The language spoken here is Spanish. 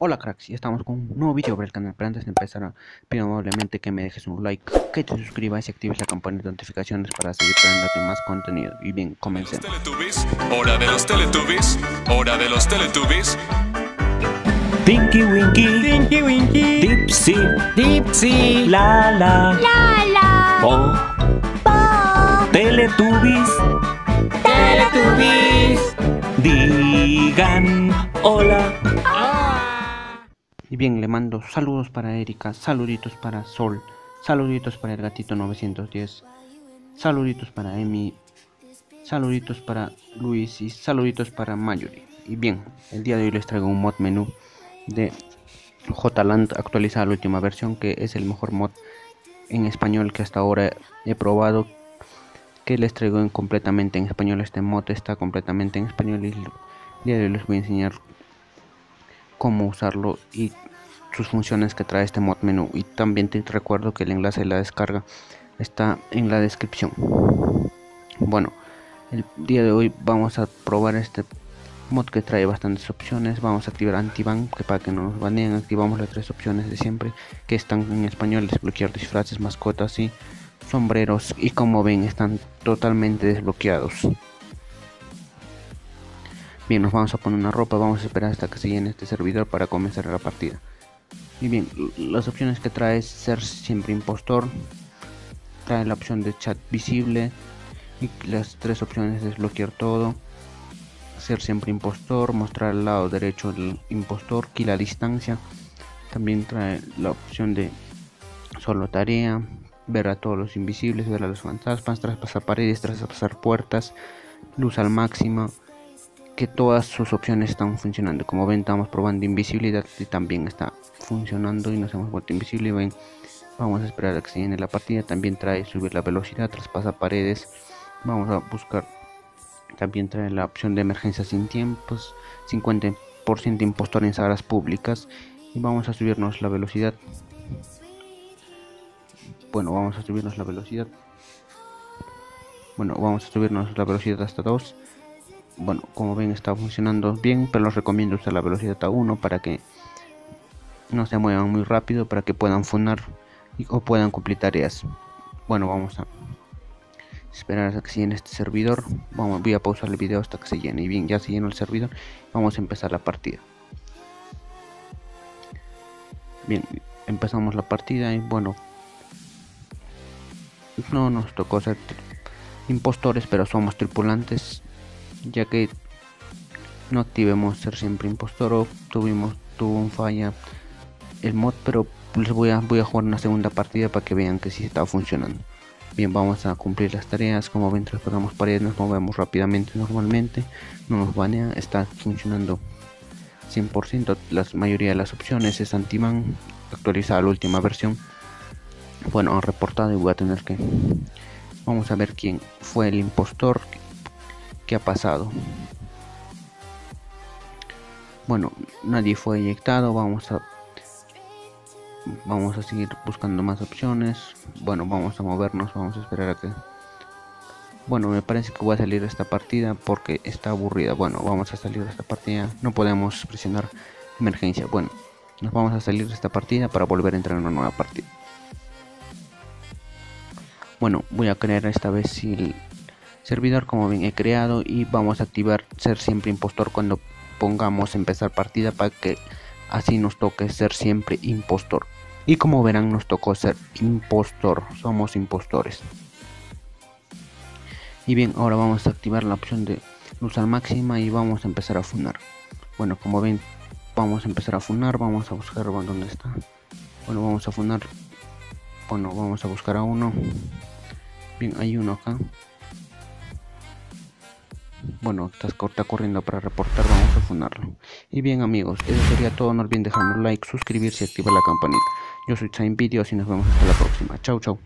Hola cracks, y estamos con un nuevo vídeo para el canal, pero antes de empezar pido amablemente que me dejes un like, que te suscribas y actives la campanita de notificaciones para seguir trayéndote más contenido. Y bien, comencemos. Teletubbies, hora de los Teletubbies, hora de los Teletubbies. Tinky Winky, Tinky Winky, Dipsy, Dipsy, La La, La la Po, po Teletubbies, Teletubbies. digan hola. Bien, le mando saludos para Erika, saluditos para Sol, saluditos para el gatito 910, saluditos para Emi, saluditos para Luis y saluditos para Mayuri. Y bien, el día de hoy les traigo un mod menú de JLand actualizada la última versión que es el mejor mod en español que hasta ahora he probado que les traigo en completamente en español este mod está completamente en español y el día de hoy les voy a enseñar cómo usarlo y sus funciones que trae este mod menú. Y también te recuerdo que el enlace de la descarga está en la descripción. Bueno el día de hoy vamos a probar este mod que trae bastantes opciones. Vamos a activar anti-ban que para que no nos baneen activamos las tres opciones de siempre que están en español desbloquear disfraces mascotas y sombreros. Y como ven están totalmente desbloqueados Bien, nos vamos a poner una ropa, vamos a esperar hasta que se llene este servidor para comenzar la partida. Y bien, las opciones que trae es ser siempre impostor, trae la opción de chat visible y las tres opciones de desbloquear todo, ser siempre impostor, mostrar al lado derecho el impostor, y la distancia, también trae la opción de solo tarea, ver a todos los invisibles, ver a los fantasmas, traspasar paredes, traspasar puertas, luz al máximo que todas sus opciones están funcionando. Como ven, estamos probando invisibilidad y también está funcionando y nos hemos vuelto invisible. Ven, vamos a esperar a que se llene la partida. También trae subir la velocidad, traspasa paredes. Vamos a buscar. También trae la opción de emergencia sin tiempos, 50% impostor en salas públicas. Y vamos a subirnos la velocidad. Bueno, vamos a subirnos la velocidad. Bueno, vamos a subirnos la velocidad hasta 2 bueno como ven está funcionando bien pero les recomiendo usar la velocidad a 1 para que no se muevan muy rápido para que puedan funar y, o puedan cumplir tareas. Bueno vamos a esperar hasta que se llene este servidor. Vamos voy a pausar el video hasta que se llene. Y bien ya se llenó el servidor. Vamos a empezar la partida. Bien empezamos la partida y bueno no nos tocó ser impostores pero somos tripulantes ya que no activemos ser siempre impostor o tuvimos tuvo un falla el mod pero les voy a voy a jugar una segunda partida para que vean que sí está funcionando. Bien vamos a cumplir las tareas. Como ven traspasamos paredes nos movemos rápidamente normalmente. No nos banea está funcionando 100% la mayoría de las opciones es anti-ban actualizada la última versión. Bueno reportado y voy a tener que vamos a ver quién fue el impostor qué ha pasado. Bueno, nadie fue eyectado, vamos a vamos a seguir buscando más opciones. Bueno, vamos a movernos, vamos a esperar a que bueno, me parece que voy a salir de esta partida porque está aburrida. Bueno, vamos a salir de esta partida. No podemos presionar emergencia. Bueno, nos vamos a salir de esta partida para volver a entrar en una nueva partida. Bueno, voy a crear esta vez si servidor como bien he creado y vamos a activar ser siempre impostor cuando pongamos empezar partida para que así nos toque ser siempre impostor. Y como verán nos tocó ser impostor somos impostores. Y bien ahora vamos a activar la opción de luz al máxima y vamos a empezar a funar. Bueno como ven vamos a empezar a funar vamos a buscar dónde está bueno vamos a funar. Bueno vamos a buscar a uno. Bien hay uno acá bueno, estás corta corriendo para reportar, vamos a fundarlo. Y bien amigos, eso sería todo, no olviden dejarme un like, suscribirse y activar la campanita. Yo soy Time Videos y nos vemos hasta la próxima. Chau chau.